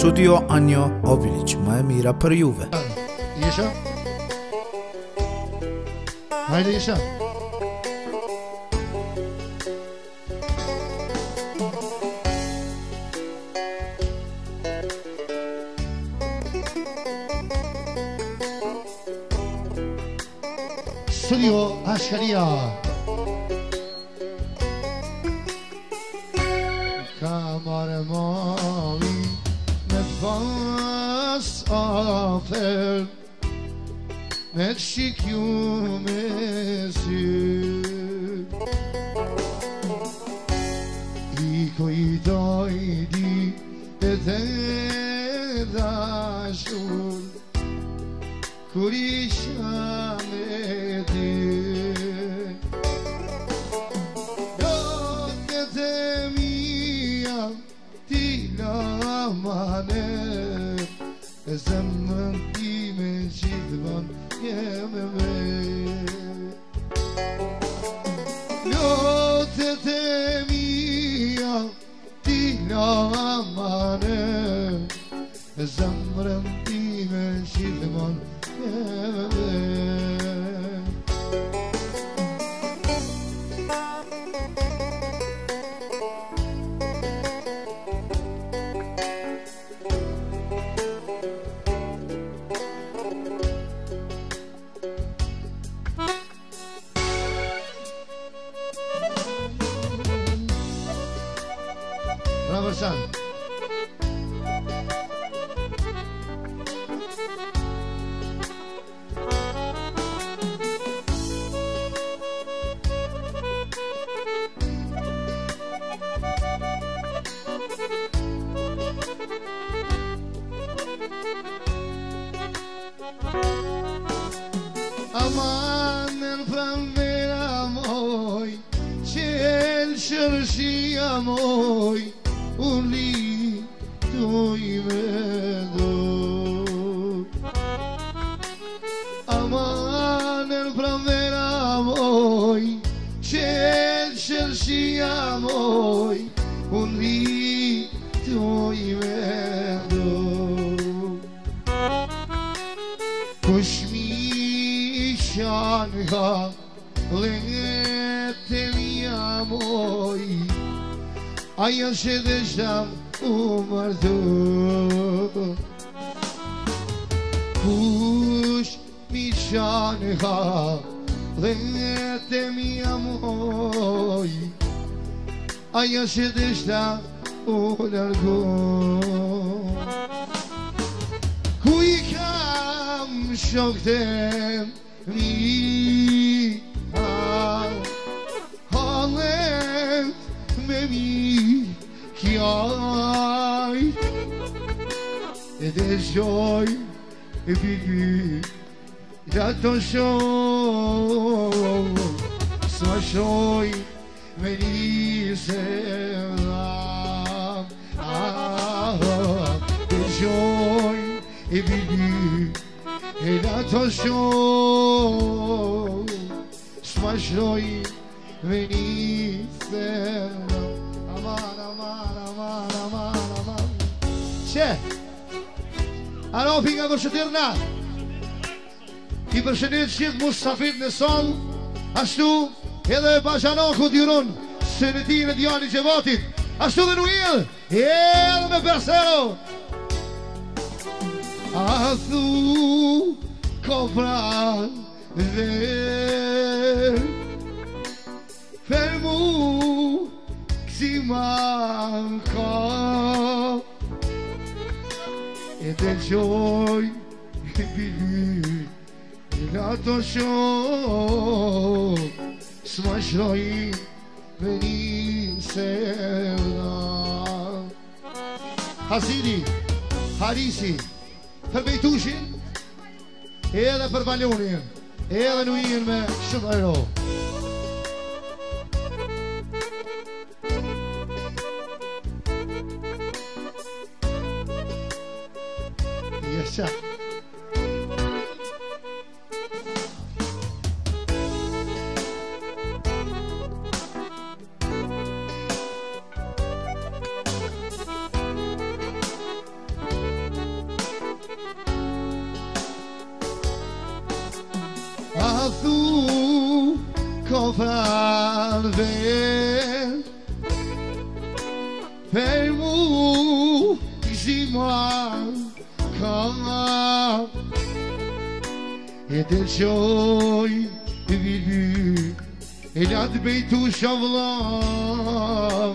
studio Anjo Obilić, ma e mira për juve. Isha? Hajde Studio Ashkaria. Në Me të shikju me sy I kujtoj di e dhe dhashur Kur i shumë Rosan. ماشي دشتا ولرگون کوی کم شکتم می حالم ممی کیای دشتای بیگی جاتو شو ساشوی venise dha Të gjoj e vini e në të shoj Sma gjoj venise dha Aman, aman, aman, aman, aman Qe? Ano fi nga përshëtir na? I përshëtir qitë musafit në son Ashtu? Ashtu? edhe bashanoku t'juron sërëtin e djali që vatit ashtu dhe nujel edhe me perseo a thu kofra dhe fermu kësi ma ka e të të shok Sma shroj për i se vla Hasidi, Harisi, për bejtushin edhe për balonin edhe në ujën me shumë ero Yes, sir. aku kofal ver Fermu zima kama Edeceğim bilu Elad beytu şavlam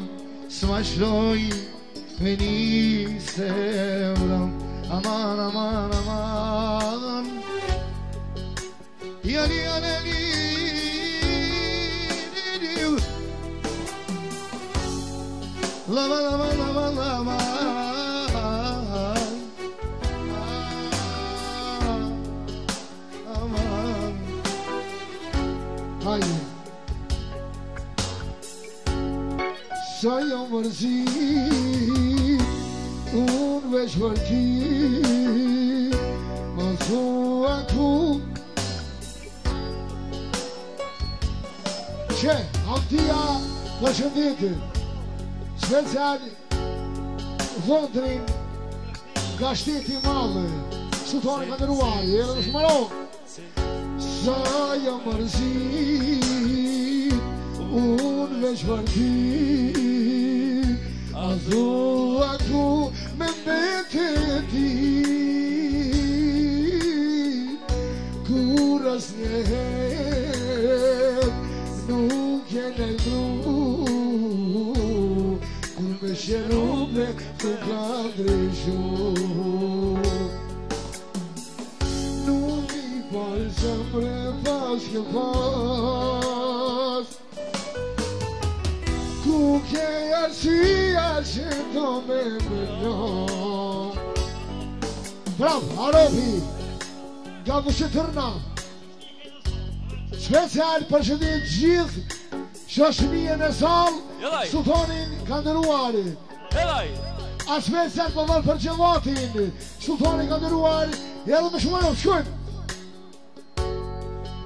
Smaşloy beni sevram Aman aman aman Lava, lava, lava, lava. Ai. Soy un morcillo, un beso por ti. Tia përshëndetë Special Londrin Ka shteti madhe Su të orë këndë ruaj E në shmaro Sa jam mërzi Unë veç për ti A dhua ku Me me të ti Kur që rupe të ka drejshu Nuk i palë që mre pas ke pas Ku ke jashia që do me me një Bravo, Arobi, nga të që tërna Special për gjithë Shashmije në sal Jelaj ka dëruari Edaj A shpesja të përmën për gjematin Shtu fani ka dëruari Jero me shumëro,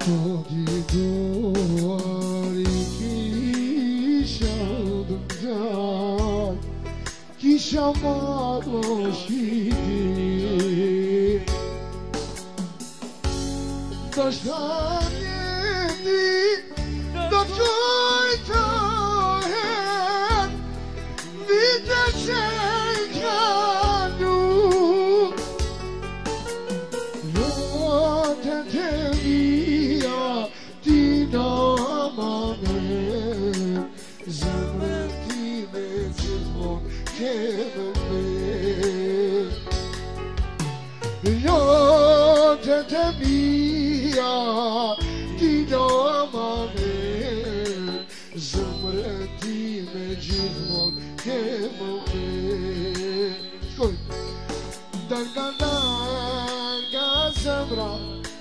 E Po dituari kisha dëmgjan Kisha marrë shqiti Të shkanje ti Të qojtaj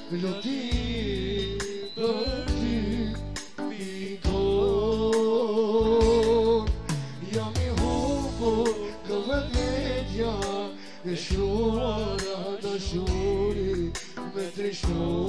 Këllë ti, këllë ti, mi këllë Ja mi hukër, e gëgja E shurë arda shurë, me të shumë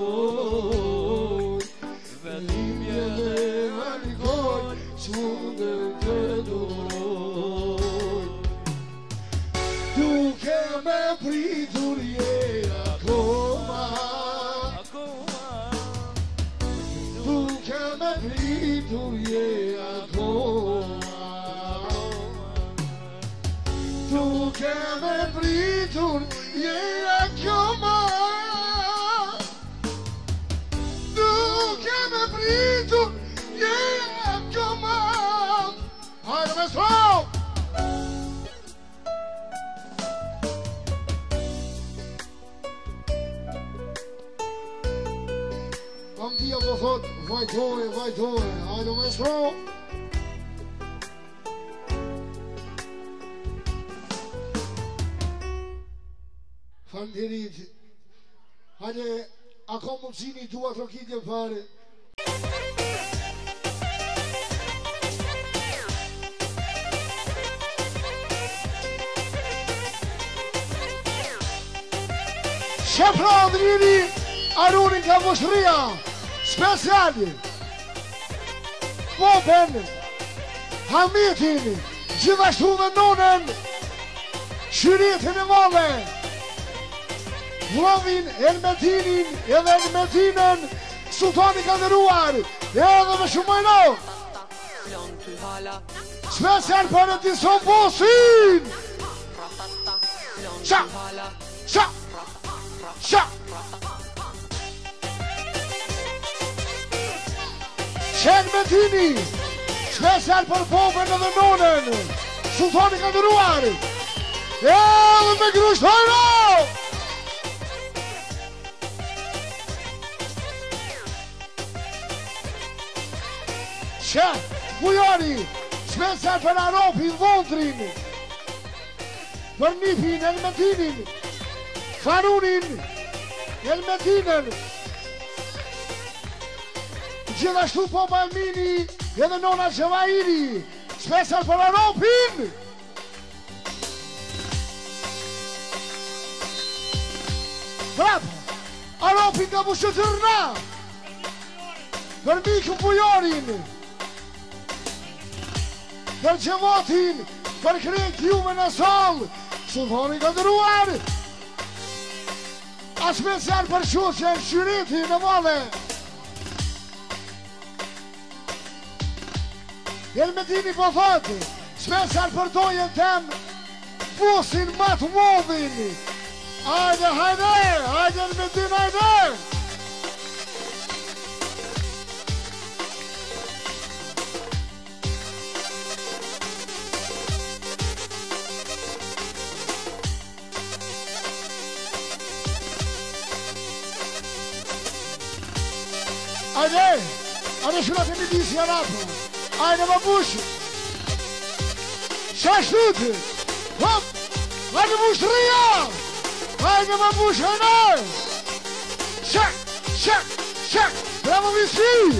right to it. I know it's wrong. Fanderiti. Hade a comusini tua trochini a fare. Шеф-раунд Рили, Арунин Камушрия, popen, hamitin, gjithashtu dhe nonen, qyretin e male, vlovin, elmetinin, edhe elmetinen, sultani ka dëruar, edhe me shumajno, special për e tiso posin, qa, qa, qa, qa, qa, Shen Medini Special për popën dhe nonën Sultani ka dëruar E dhe me grushtojnë! hajra Shen Bujari për Aropi Vondrin Për Nifin Elmetinin Farunin Elmetinin Elmetinin gjithashtu po Balmini edhe Nona Gjevairi special për Europin Brap Europin të bu shëtërna për Mikën Pujorin për Gjevotin për krejt jume në sol që thoni ka dëruar Aspecial për shusje në shyriti në vale Aspecial në shyriti në vale Jelë me dini po fati Shpesar përdojën tem Fusin matë modhin Ajde, hajde Ajde, me dini, Ajde, ajde shumë atë një disi janë apë. Aynama bucho. Şaşlık. Hop. Aynı buş rüya. Aynama buş anar. Şak, şak, şak. Bravo Messi.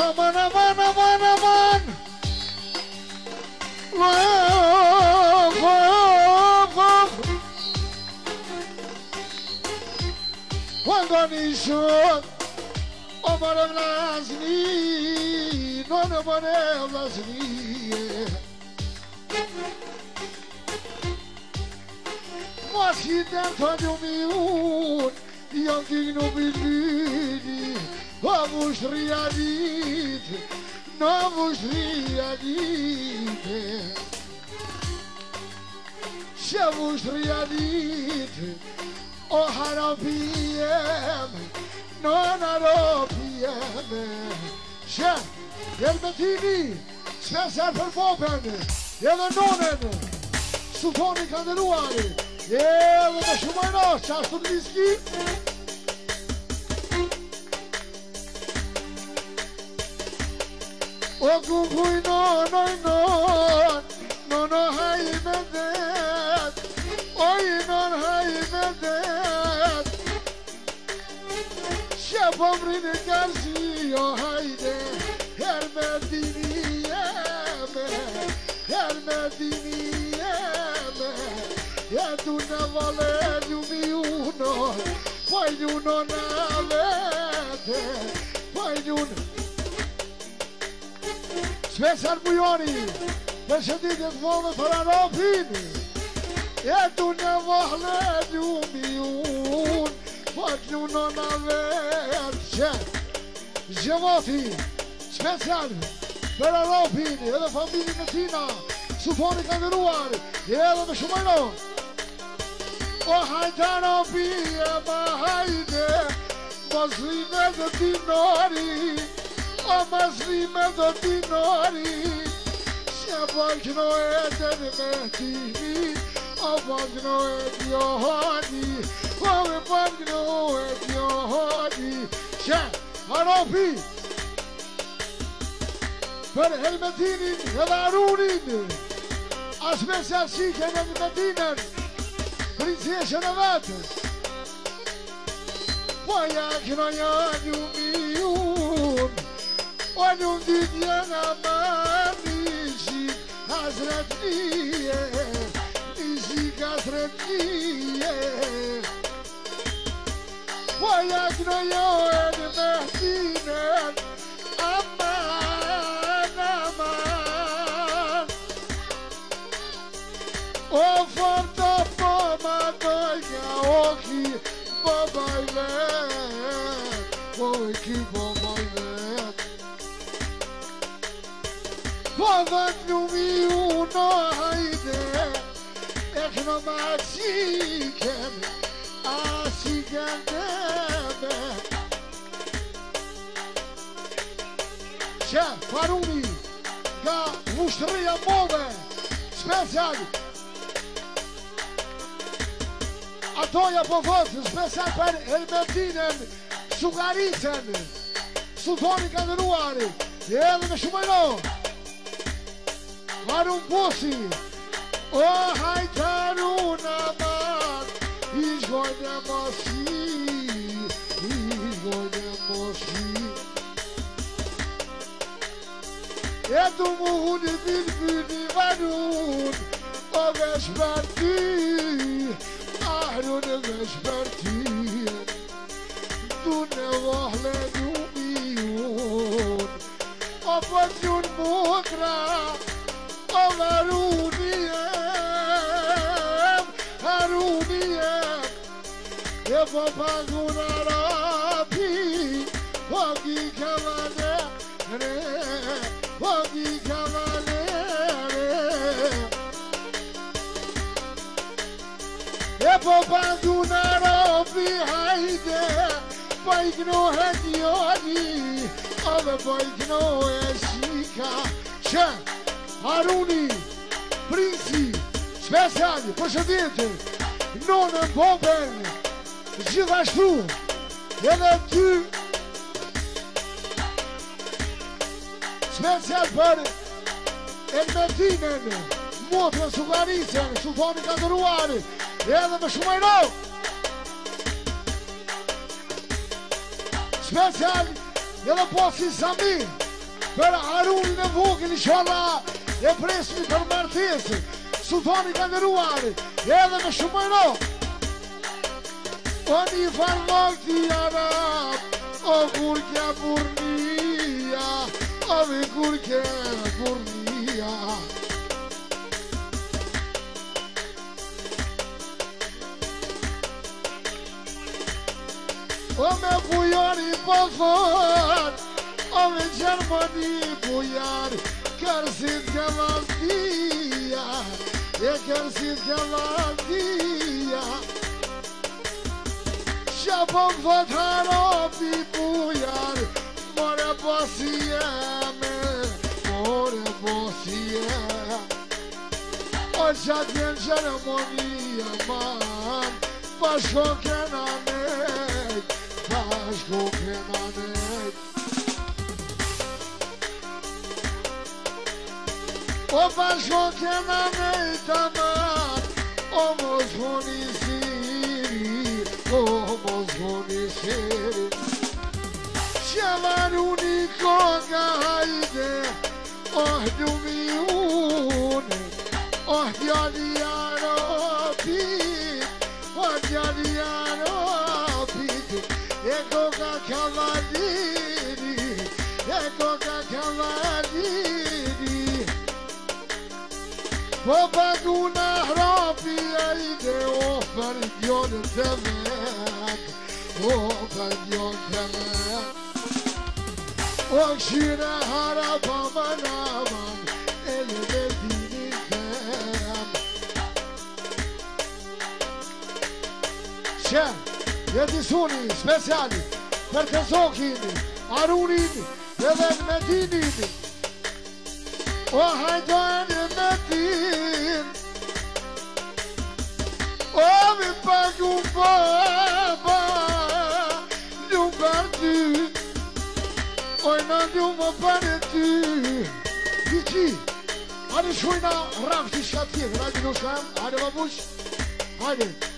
Aman aman aman aman. Wow, wow, wow. Quando a missão moram lazni, no ne moram lazni. Masjidden tanımıyor, yangını bilmedi. Havuş riyadit, namuş riyadit. Şavuş riyadit, o harafiyem. non ero pieve me per Bettini, special per Popen E le nonen, su Toni Candeluari E le da Schumano, c'è su O cucui no, noi no, no, no, me dentro Pobri në kërshë, o hajde Her me dini e me Her me dini e me E du në vale, një mi uno Paj po një në në vete Paj po një në Svesar Bujoni Për shëndit e të vëllë për E du në vale, një mi uno Paj po një në në c'è Giovoti speciale per la Robin e la famiglia Natina su fuori Candeluar e la Meshumaino o oh, Haidara via ma Haide Maslime da Dinori o Maslime da Dinori Abagno Eden Mehdi Abagno Ed Yohani Abagno Ed Yohani Më ropi Për helmetinin dhe dharurin Asme se asike në këtë të tinën Për i të jeshe në vatë Po jakë në janë një miun Po një nditë në mërë Në shikë një Në shikë po një Po jakë në janë A dhe të ljumiu në E kënë ma qikën A qikën dhe me Qe, faruni Ga vushtëria mome, special A toja po vëtë Spesaj per e me dinen Sugarisën Sotoni ka dëruari E dhe me shumë Marumbuci. Oh, Haitaruna, man, he's going to Moshi. He's going to Moshi. Edu muhuni bilbili vanun, o vesberti, ahrun vesberti. Dune vahle dumiun, o vanun mugra, Harudiyev, Haruni, Prinsi, Special, Përshëndetje, Nonë, Bomben, Gjithashtu, Edhe ty, Special për Elmetinën, Motrën, Suplarisën, Sultani Kandëruari, Edhe më shumë e Special, Edhe posi Sami, Për Haruni në vukë, inshallah, E presmi për martizë Sutoni kanderuar E edhe me shumë O një farë në këti arab O kur burnia purnia Ove kur kja purnia Ove kujoni po thërë Ove gjerë më një já Yetersiz yalan diye Yetersiz yalan diye Şapam fatara bir bu yar More basiyeme More basiye Hoca gençler moniyemem Başko kenanek Başko kenanek Opašo ke na mejtama, omos honi siri, omos honi siri. Şevar uniko gayde, oh ah dumiyune, oh ah yali ya Rabbi, oh ah yali ya Rabbi, ego ga kavadi. Po o për du në hrabi e idre, o për gjollë të vetë, o për gjollë të vetë. O këshyre hara për më në vanë, e le me dinit të vetë. Që, jeti suni, speciali, për të zokin, arunin, edhe me dininit. وحجار متين ومن باكو بابا لوبارتي وينادو مبارتي بيتي هذا شوينا رافت الشاتير هذا نوشام هذا بابوش هذا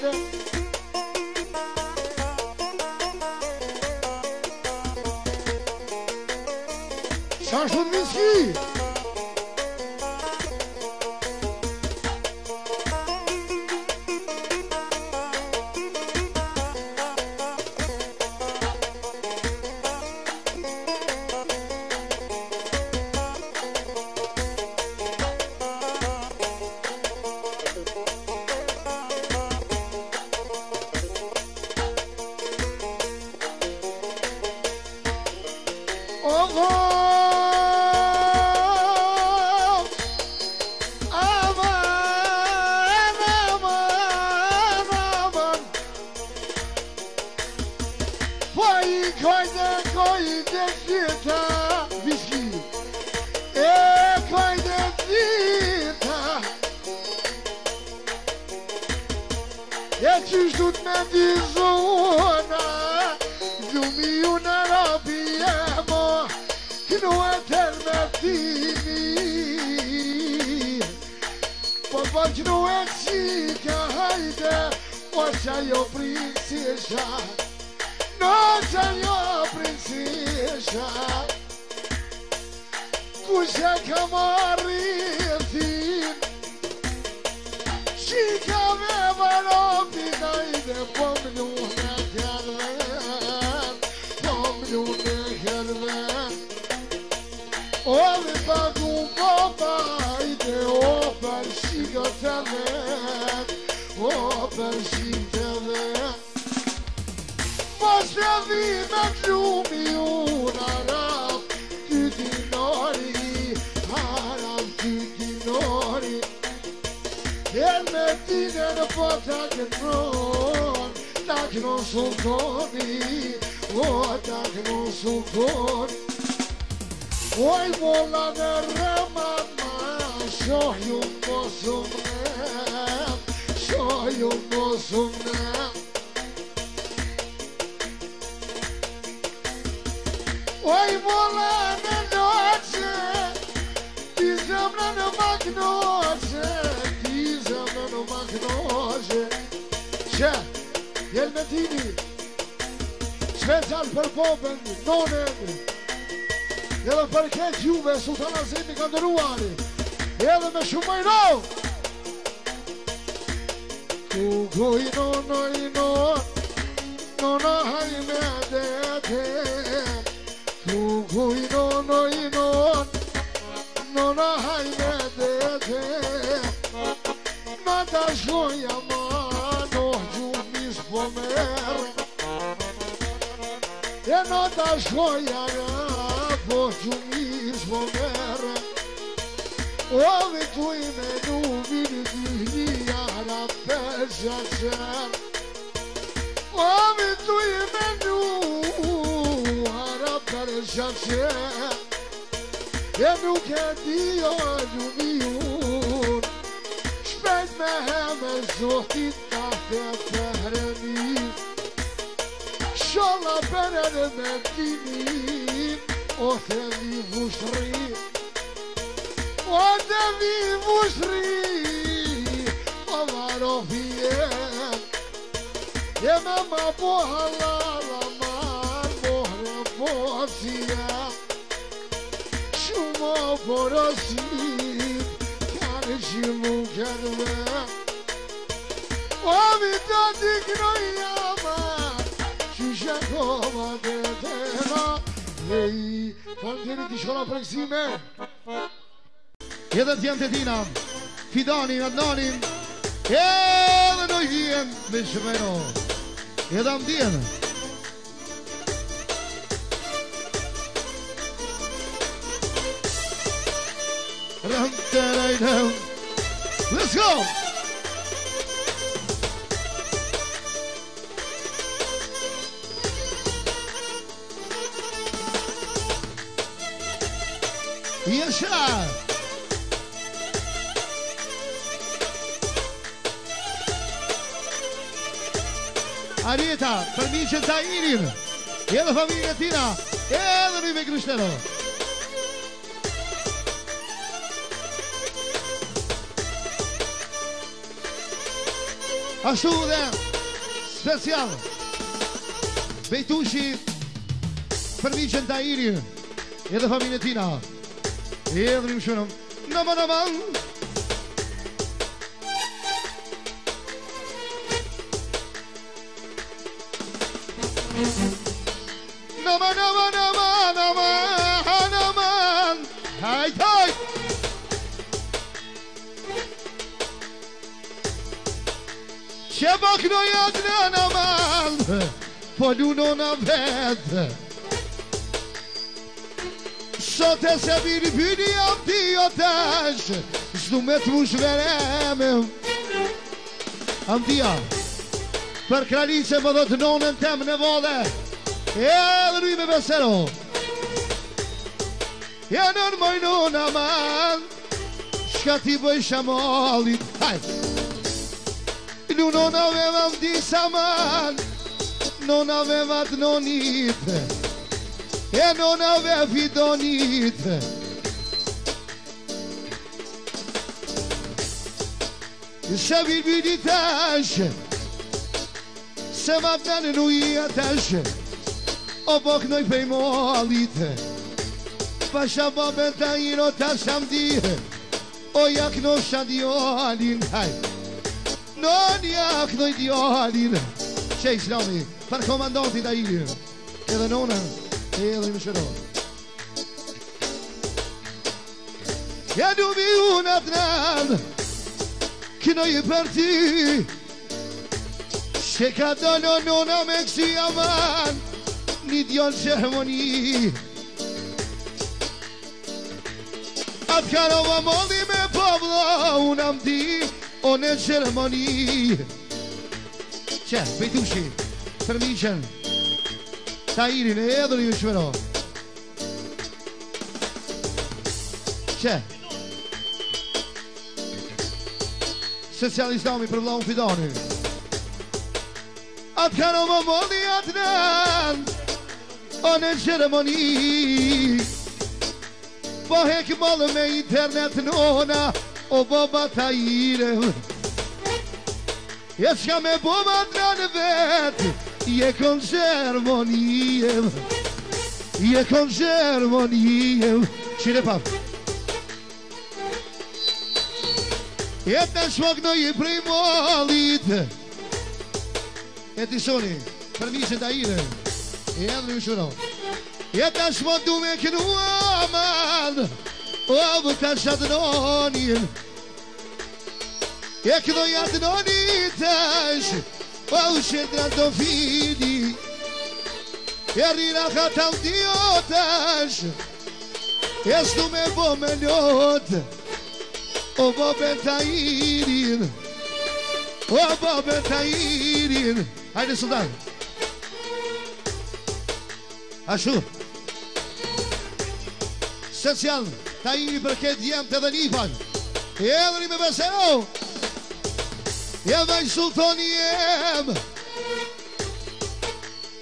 Hajde. Shashun Miski. Shashun A përshim të vënd Më po së vime këllum i unë A raf t'u t'i nëri A raf t'u t'i nëri Dhe në t'i nërë për të këtë nërë Dhe këtë nërë Oj vola dhe rëma Më shohjum për sotoni Jo më nëzumë në Oj mëllën e nëgëtës Kizëm në nëmëk nëgëtës Kizëm në nëmëk nëgëtës Qe, me tini Sveqan për popën, nonën Jel për ketë gjube, suta në zimë i këndëruar me shumë goi no no no no não hai me de the tu goi no no no no no hai me nada joia mano de um misfomer é nada joia por de um misfomer Ove tu imenu vidi përgjëgjër O mi të i menuar a përgjëgjër E nuk e di o një një Shpejt me heme zohit ta të të hreni Shola përën me timin O të vi vushri O të vi vushri lalaro hie Ye mama bohalala po mar bohra po bohasiya po Shuma borasi karji mungarwa O vita digno yama Shisha kova de tema Hei, fantini di shola preksime Jeda djente dinam Fidanin, Adnanin, Jeden hoy bien, Bishmeno. Jedan bien. Let's go! Kreta, për që ta irin, edhe familje tina, edhe me kryshtero. Ashtu dhe special, bejtushi për që ta irin, edhe familje tina, edhe rime shunëm, në Naman, naman, naman, naman, naman Hey, hey Që bëk në jetë në naman Po du në në vetë Sot e se birë bëni jam ti o tash Zdo me mu shveremim Am Për kralice më do të nonën tem në vode E dhe rrime besero E nën mojnë në aman Shka ti bëjsh amalit Nën nën aveva më disë aman Nën aveva të nonit E nën aveva fidonit Se vi vi tashë se ma fjallin u i ateshe O bok nëj pej Pa alite Pasha ba po me ta i dihe O jak no shan di o alin haj jak nëj par komandantit a i Edhe nona, e edhe shëron Ja du mi unë atë nëmë Kënoj për për ti që ka të ndonë në nëmë e kësia më në një atë kërë o më mëllim e përvla u nëmë ti o në qërëmoni që, përtuqin, përmijën, tajinin e edhër i vëqëpërë që, socialis nëmi përvla u nëmë Atë kërë më mëllë i atë nën O në zhërë Po hekë mëllë me internet në ona O boba ta jirev E shka me boba të nën vetë Je kon zhërë Je kon zhërë më një Qyre pa E të shvogë në i primollitë Edizione, permise da ir. É Leandro e o Chorão. E das modume que não amam, o bucacha de noni. E que não ia de nonitas, o cheiro é do vini. E a rira ratão é de outras, esse não é bom melhor. O bom bentairin, o bom bentairin. Hajde sultan Ashu Sëtë janë Ta i për këtë jemë të dhe nipan Jemëri me beseo Jemë vajtë sultan jemë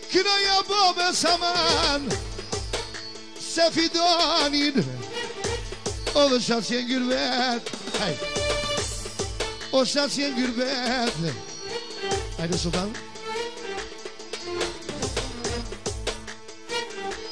Kino ja bo me saman Se fidonin O dhe shatë që ngjur vetë Hajde O shatë që ngjur vetë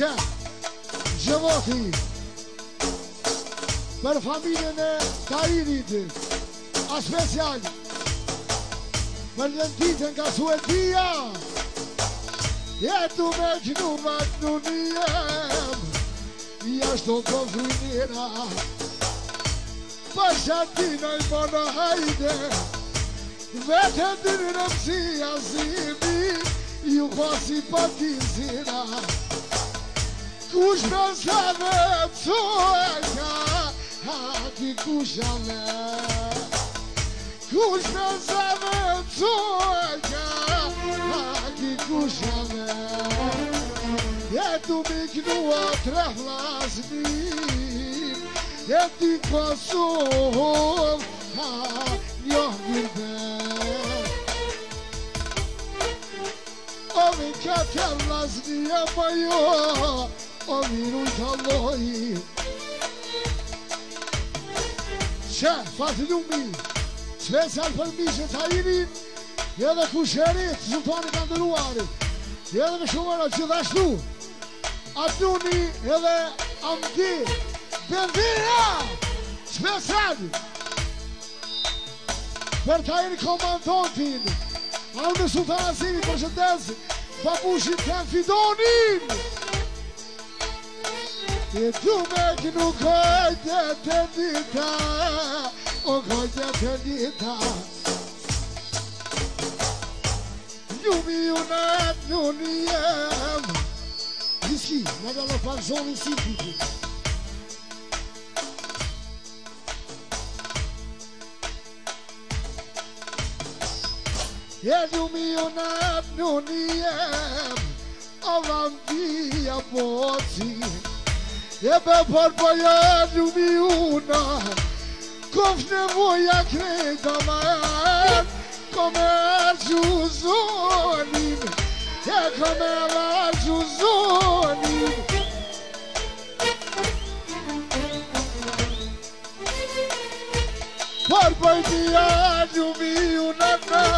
Gjë, gjëvoti, për familjën e tajinit, a special, për dëndit e nga suetia, e të me gjë në mëtë në njëmë, i ashtë të në për shantinë e mërë në hajde, vetë ndinë në mësia, zimi, i u pasi për tjimëzina, گوش بزنه تو هدی گوشمه گوش بزنه تو هدی گوشمه یه دو میکنو اتره لازمیم یه دی پاسوم یا گرده Ovi kater lazmiye bayo Pavinu i kalloj Qe, fati dhumbi Qe që janë përmi edhe ku shëri Që ndëruar edhe me shumëra që dhe shtu edhe Amdi Bendira Qe Për ta jini komandantin au sutarazini për shëndez Papushin të fidonin Për të Ti ju me gjinu kajtë të dita O kajtë të dita Ju mi ju në atë ju një jem Iski, në dalë për zonë si piti E ju mi ju në atë ju një jem O vëm dhja po یه بپار باید رو میونم گفت نمو یک ردامن کمر جوزونیم یه کمر جوزونیم بار باید رو میونم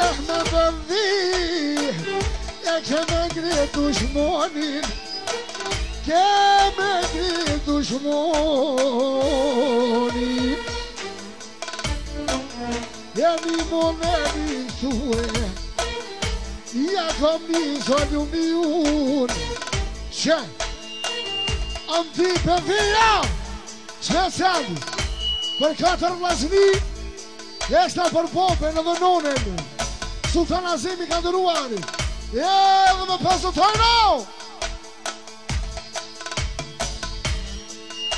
احنا بندی یک مگری دشمنیم kemë me dushmoni E mi më në bisue I ato mi së ljumi unë Am ti për vila Qe se adi Për katër vlasni E shta për pope në vënone Sultan Azimi ka dëruari E dhe me pasë të tëjnë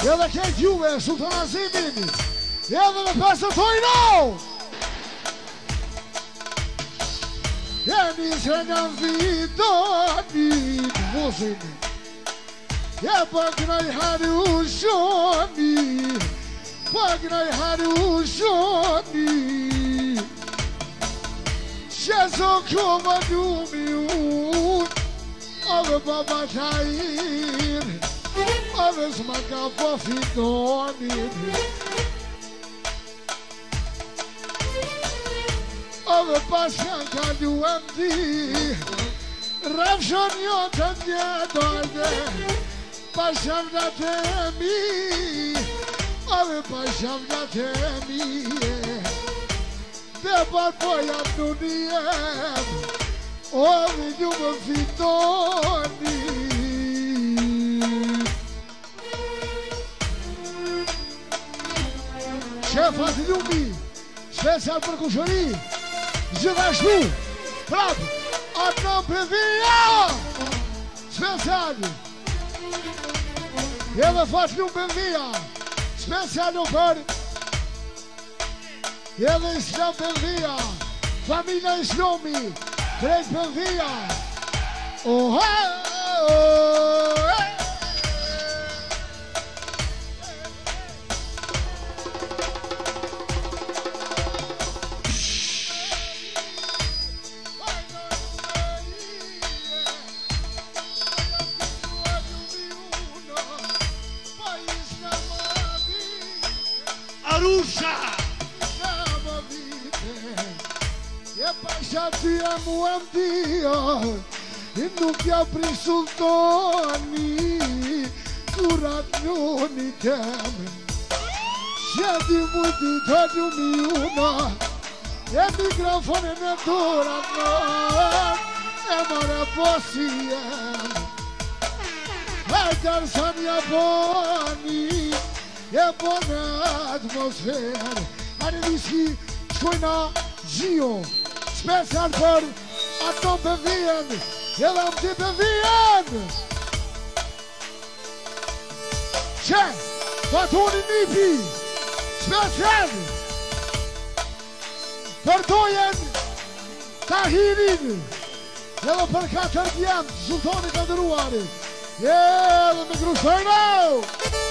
Edhe kejt juve, sultan Azimin Edhe në pesë të ojno Jeni që në vidoni Muzin E bëgna i hari u shoni Bëgna i hari u shoni Që zë një mi Ove baba ta i Talvez uma capa fidone um Ove pashan kalju um amdi Ravshoniotan je dolde Pashan da temi Ove pashan da temi Bebar pojam dunijem Ove ljubom fidone Fati Ljubi, special për kushëri, gjithashtu, prapë, atë në përvija, special, Edhe dhe Fati Ljubi përvija, special në për, Edhe dhe Islam përvija, familja Islomi, drejt përvija, oha, oha, Σουλτάνι του ουρανιούνι και με Σέντι μου τη τόνιου μιούνα E microfone non E more poesie E garzani e buoni E buone Gio Special per Atom Këllë amë të të vijen Qe, të Që me qen Përdojen Ta hirin Në dhe përka qërë dhjem Zultoni këndëruarit edhe let me grusar now! Yeah!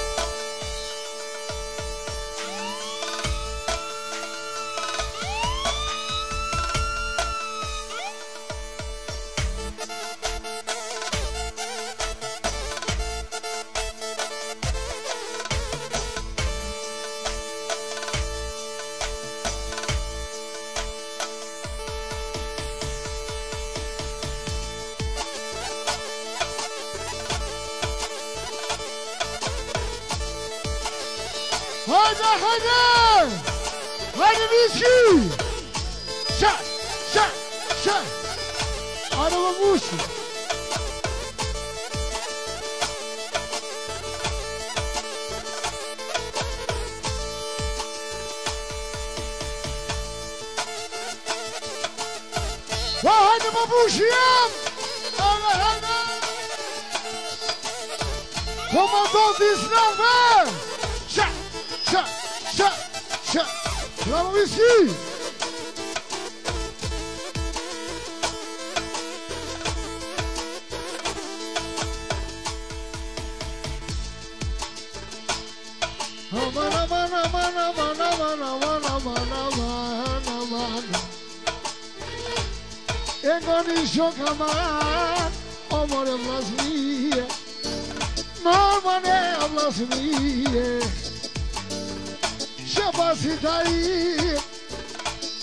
Și dai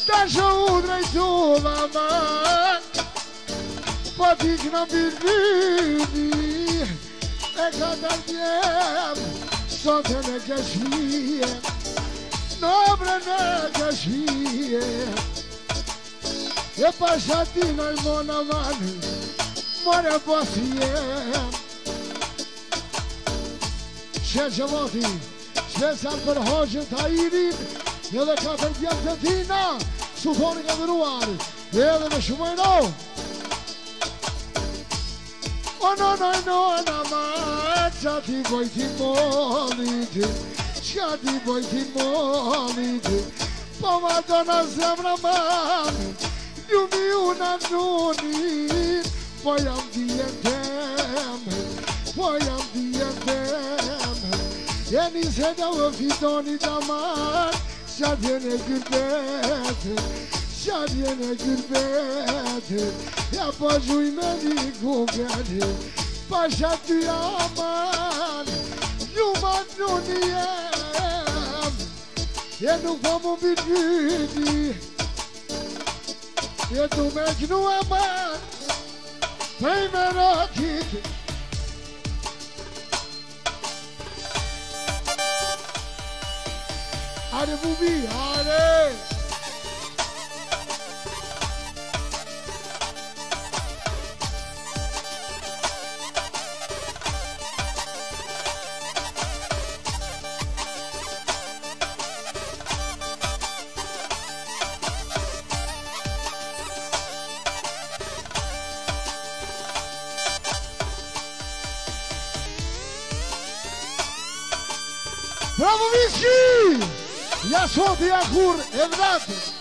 Da žudra i zulama Podigna mi vidi E kada vjem Sote neke šije nobre neke šije E pa šatina i mona vani More posije Še životi Qesan për hoqën të airin Një dhe ka për djetë të tina Sufoni ka dëruar Dhe edhe në shumë e no O no no no Na ma Qa ti boj ti moli ti Qa ti boj ti moli ti Po ma do na zemra mami Ljubi una nunin Po jam dhjetem Po jam Then he said, I will feed on it, a man. Shot in a good bed. Shot in a good bed. Я пожуймени губяди, пожати аман, юман нунием, я ну кому бедюди, я ну мекну аман, пеймена кики. Allez vous vivre, Bravo, Vinci! יעשו ויגור אברהם. evrat.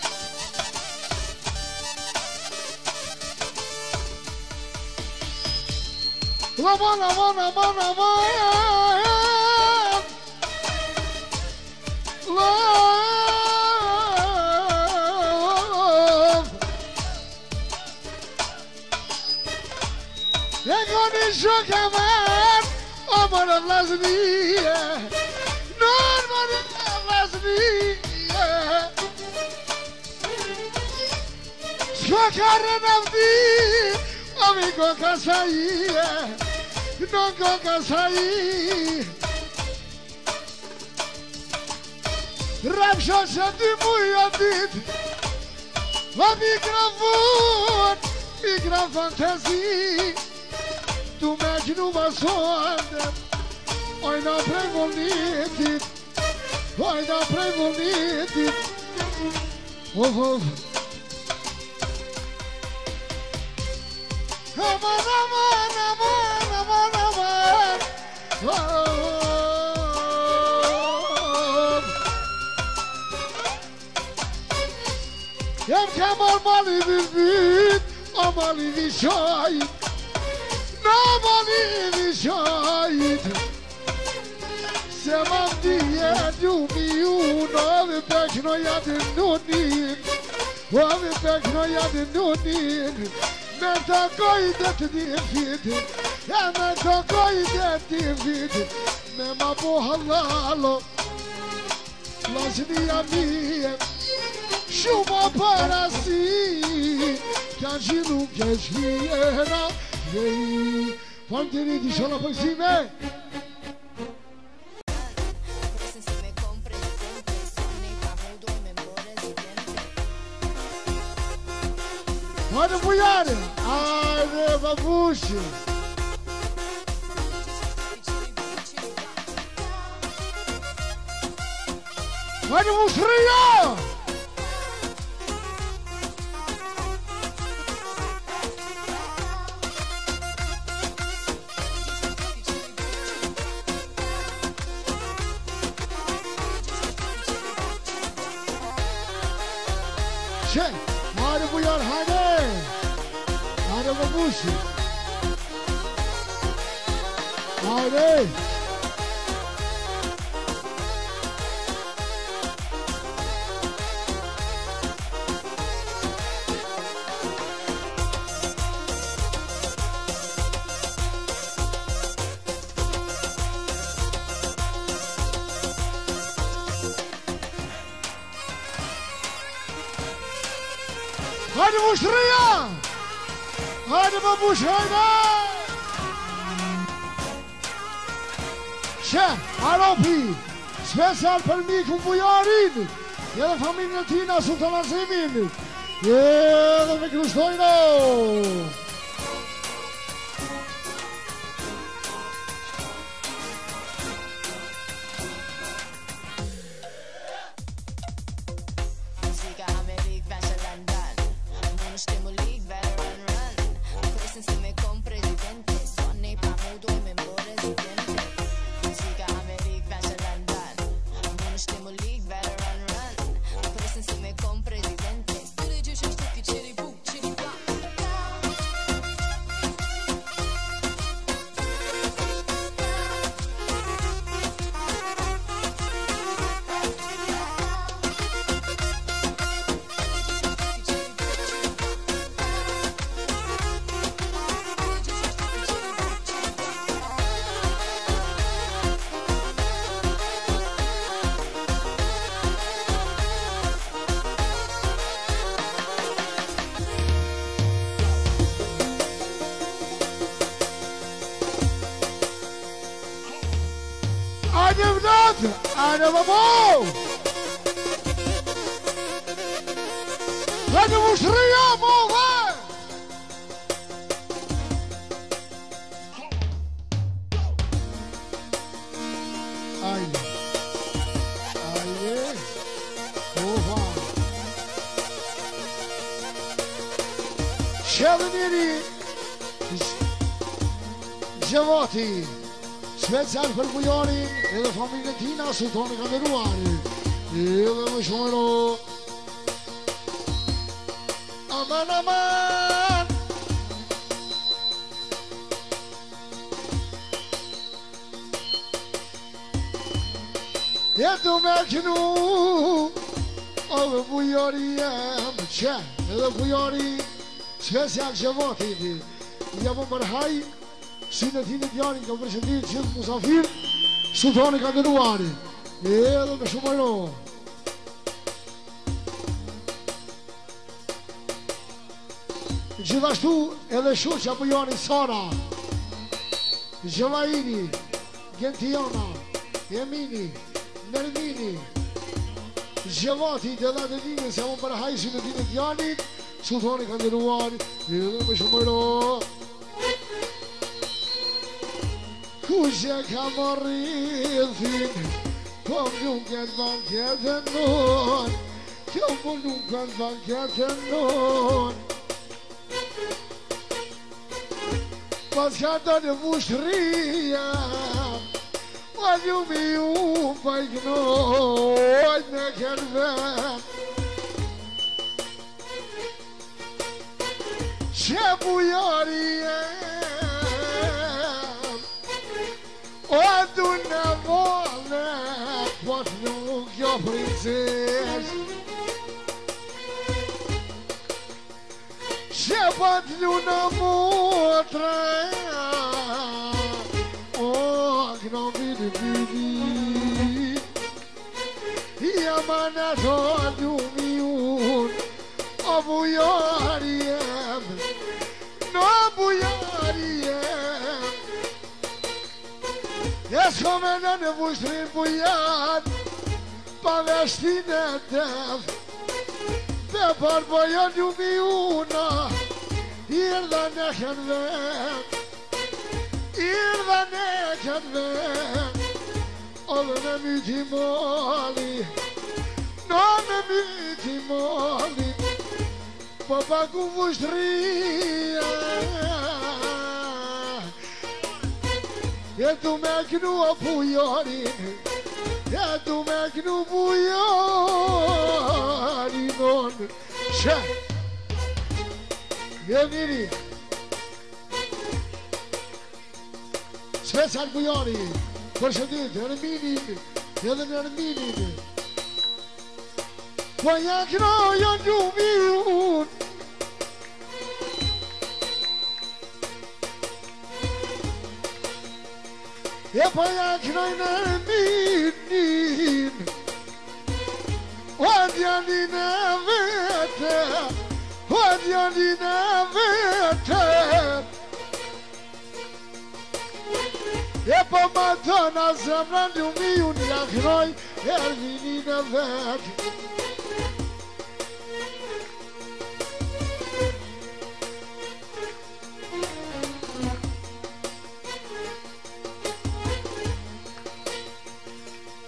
רבון, רבון, רבון! לא! They're gonna Makare navdi, amigo kasai, nongo kasai. Rapsha shadi muyadid, va mikrofon, mikrofon tezi, tu Oi mecnu basonde, Oi não oyna prevolitid. Oh, oh. Kemal malidir bit, amalidir şahit Namalidir şahit Semam diye dumiyun Abi bekno yadın nunin Abi bekno yadın nunin Merta kaydet difid Merta kaydet difid Mema bu halalo Lasni yamiyem chuva para si que a gente não gira e aí vamos ter de chorar por cima Olha o mulher, Ai, meu babuxo! Olha o monstrinho! musun? Abi. Hadi vur şuraya! Hajde më bush, hajde! Qe, Aropi, special për miku bujarin, një dhe familjën tina su të lanzimin, një dhe me kruçtojnë! Olha, vamos! Olha, vamos rir, vamos! Çalın yeri Cevati Special e kërë bujarin edhe familën e tina, sultan e kandërruarit Edhe më shojnë Aman, aman E du me kënu Ove bujarin e më qenë Edhe bujori shvetës e akëshevatin ti Një punë për Si në ti në pjani, ka përshëndi të gjithë Musafir, Sultani ka gëduani, e edhe me shumë ajo. Gjithashtu edhe shumë për apë janë i Sara, Gjelaini, Gentiana, Emini, Nermini, Gjelati dhe dhe dhe dhe dhe dhe dhe dhe dhe dhe dhe dhe dhe dhe dhe dhe dhe dhe Kushe kam arritin Kom nuk e të po banket e nën Kom nuk e të banket e nën Pas këta dë musht rrëja Pas po një mi unë pa i këtë vëm Qe bujar e what look you no more try Oh, I cannot be the beauty Yeah, man, that's all I do me Oh, boy, oh, yeah No, boy, oh, Έσω με έναν βουστρή πουλιάν στην τεφ Δε παρπολιόν του μιούνα Ήρδαν έχαν δε Ήρδαν έχαν δε Όλουνε μη τιμώνει με μη τιμώνει Παπακού βουστρία يدو مجنوب وياري يدو مجنوب وياري دون شهر بمیری چه سرگویانی خوشدی داره میریم یاد داره میریم با یک رایان جومیون vet, yepayakhirana nini wadiandina vete wadiandina vete yepamatona semrandumiyundiakhiroi elvinina vete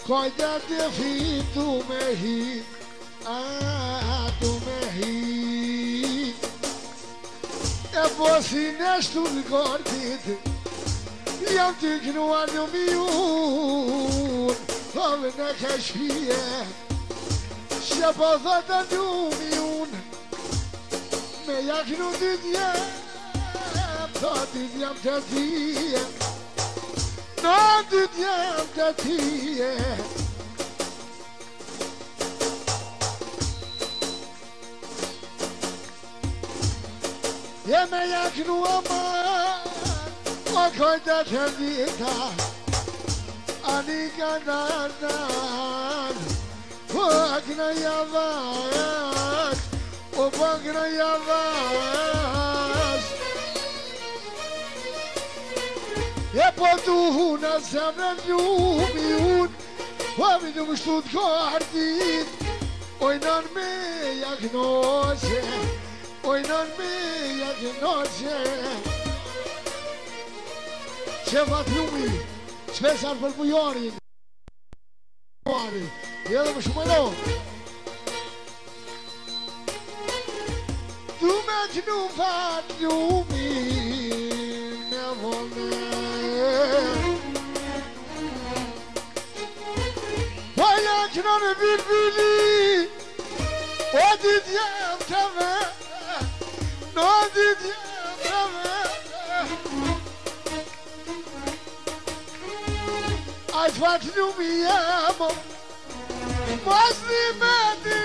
Coida de vir, tu me ri, ah, tu me ri. É você neste recorde, e eu digo no ano miúdo, olha na caixinha, chapada do miúdo, meia que não dizia, só dizia-me نادیدم جتیه یه میک رو ما ما کجا چندیتا آنی کنارن پاک نیابد و پاک نیابد po duhun A zemre ljumi Po mi du mështu të kohardit Oj nën me jak noqe Oj nën me jak noqe Që fat ljumi Që fesar për me të në fatë ọlọ́run bíbélì wọ́n ti di ẹ̀ẹ́dẹ́ mẹ́ta wọ́n ti di ẹ̀ẹ́dẹ́ mẹ́ta. àtúntò mi yẹ mọ́ mọ́sílẹ̀ mẹ́tì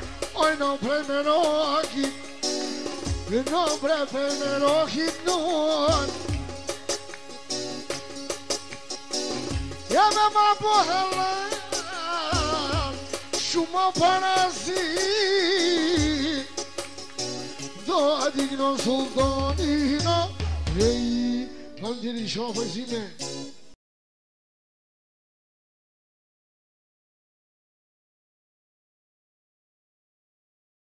não no primero aquí, não nombre primero Gignon. Ya me va a lá chuma para E Do adigno sultanino, hey, non dirigio così bene.